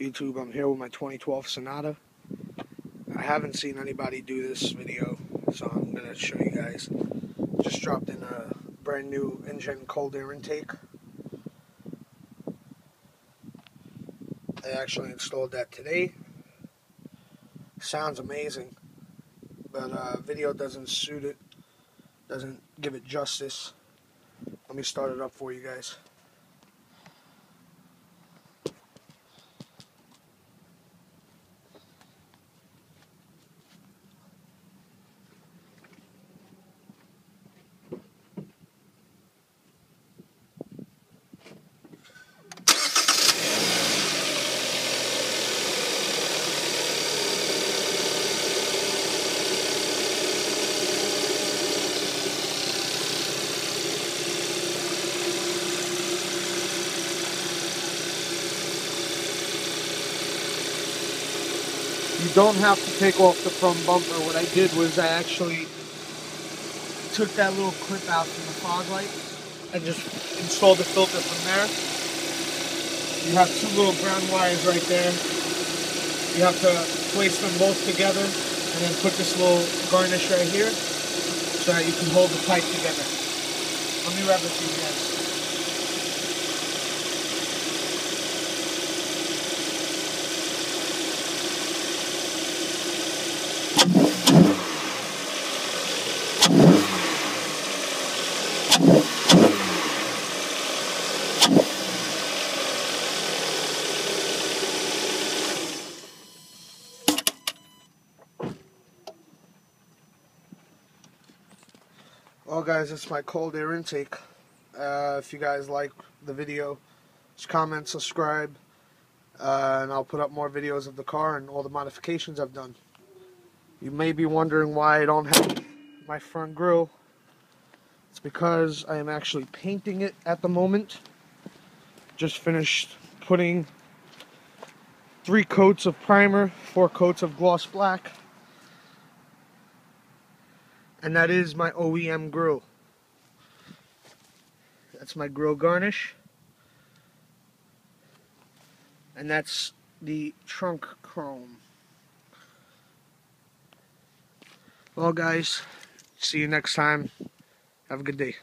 YouTube? I'm here with my 2012 Sonata. I haven't seen anybody do this video, so I'm going to show you guys. Just dropped in a brand new Injen cold air intake. I actually installed that today. Sounds amazing, but uh, video doesn't suit it, doesn't give it justice. Let me start it up for you guys. You don't have to take off the front bumper. What I did was I actually took that little clip out from the fog light and just installed the filter from there. You have two little ground wires right there. You have to place them both together and then put this little garnish right here so that you can hold the pipe together. Let me wrap it for you guys. Well, guys, it's my cold air intake. Uh, if you guys like the video, just comment, subscribe, uh, and I'll put up more videos of the car and all the modifications I've done. You may be wondering why I don't have my front grille. It's because I am actually painting it at the moment. Just finished putting three coats of primer, four coats of gloss black, and that is my OEM grill. That's my grill garnish. And that's the trunk chrome. Well guys, see you next time. Have a good day.